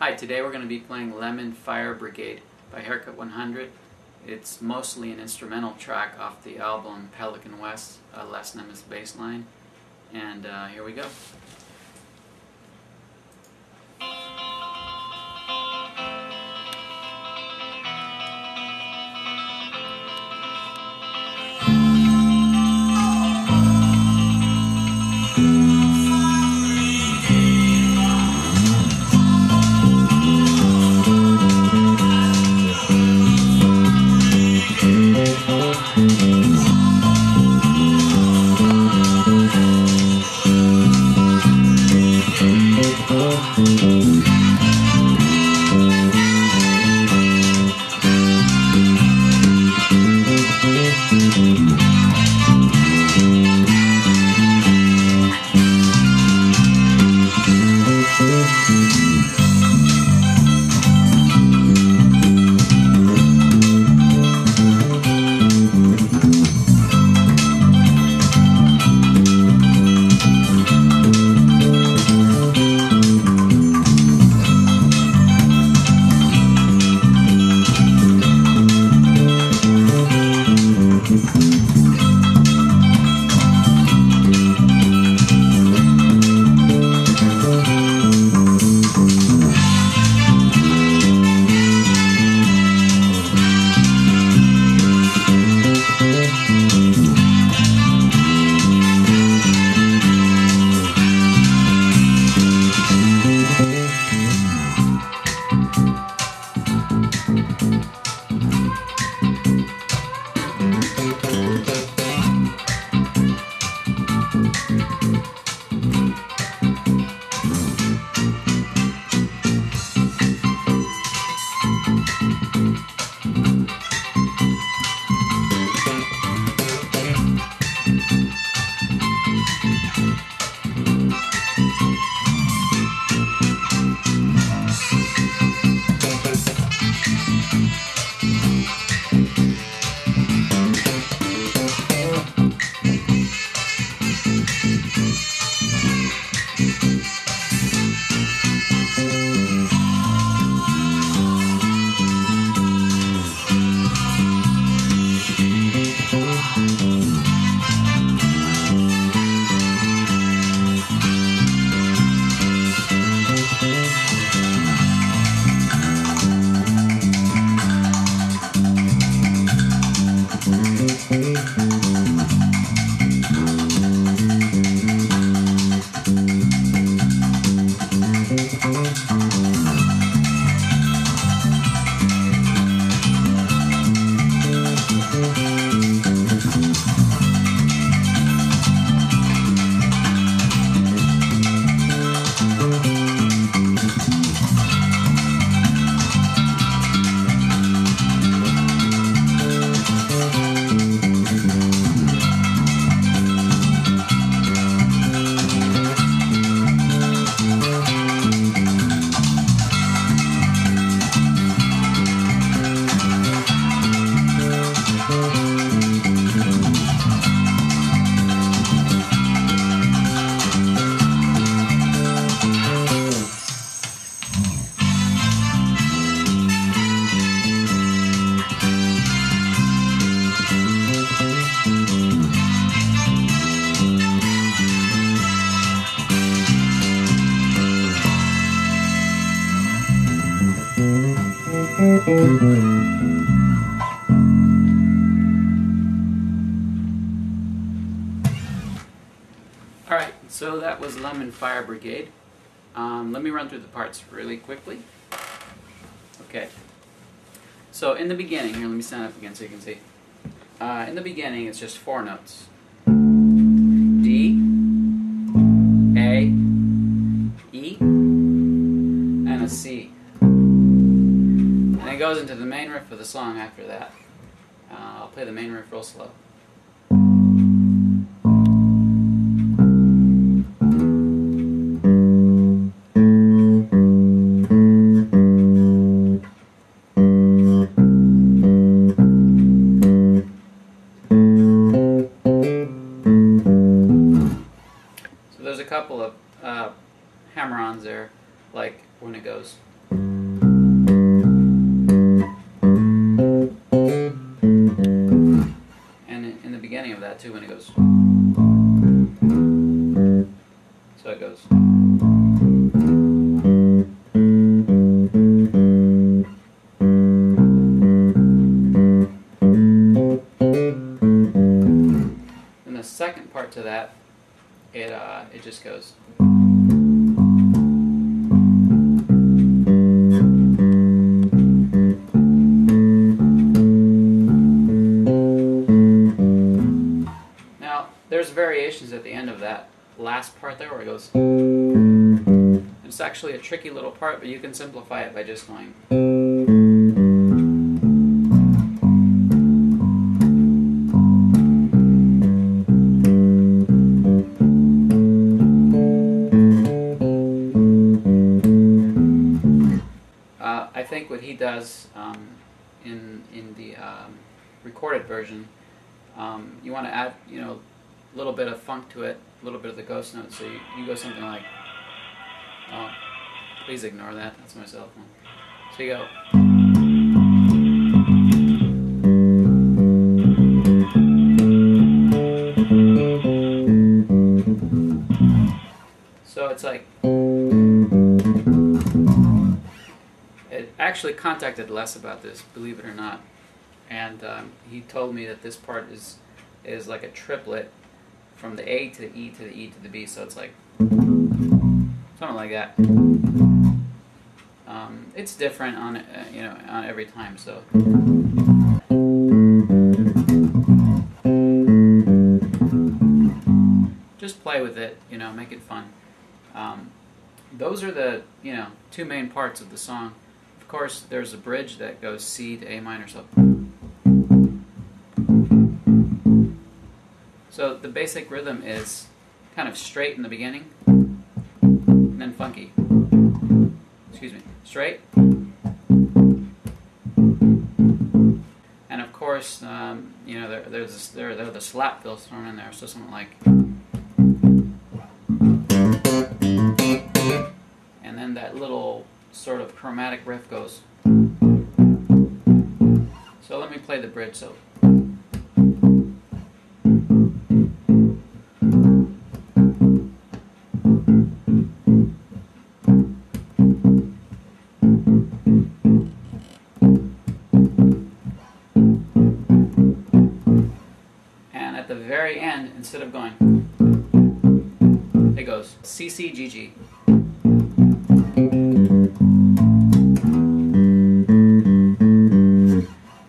Hi, today we're going to be playing Lemon Fire Brigade by Haircut 100. It's mostly an instrumental track off the album Pelican West, uh, Les Nemes's Bassline. And uh, here we go. Mm-hmm. Alright, so that was Lemon Fire Brigade. Um, let me run through the parts really quickly. Okay. So in the beginning, here let me stand up again so you can see. Uh, in the beginning, it's just four notes. Goes into the main riff of the song after that. Uh, I'll play the main riff real slow. So there's a couple of uh, hammer-ons there, like when it goes. Too when it goes. So it goes. And the second part to that, it uh, it just goes. Last part there where it goes. It's actually a tricky little part, but you can simplify it by just going. Uh, I think what he does um, in in the um, recorded version, um, you want to add you know little bit of funk to it, a little bit of the ghost note. So you, you go something like, oh, please ignore that. That's my cell phone. So you go. So it's like it actually contacted Les about this, believe it or not, and um, he told me that this part is is like a triplet from the A to the E to the E to the B, so it's like something like that. Um, it's different on uh, you know on every time, so. Just play with it, you know, make it fun. Um, those are the you know two main parts of the song. Of course, there's a bridge that goes C to A minor. So, so the basic rhythm is kind of straight in the beginning, and then funky. Excuse me, straight, and of course, um, you know there, there's there there are the slap fills thrown in there. So something like. and then that little sort of chromatic riff goes. So let me play the bridge. So. End, instead of going, it goes C C G G.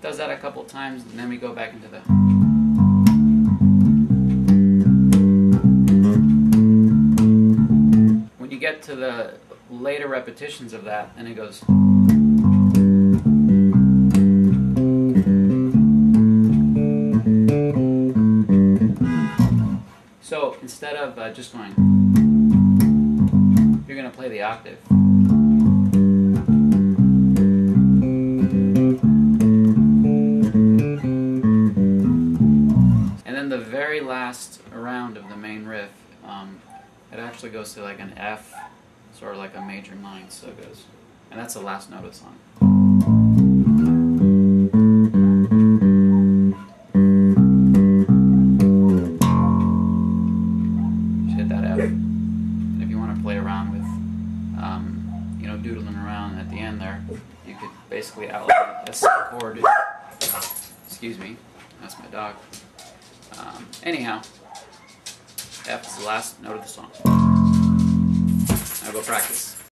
Does that a couple times, and then we go back into the. When you get to the later repetitions of that, and it goes. So instead of uh, just going, you're going to play the octave. And then the very last round of the main riff, um, it actually goes to like an F, sort of like a major ninth, so it goes. And that's the last note of the song. Play around with, um, you know, doodling around at the end there, you could basically outline C chord. Excuse me, that's my dog. Um, anyhow, F is the last note of the song. Now go practice.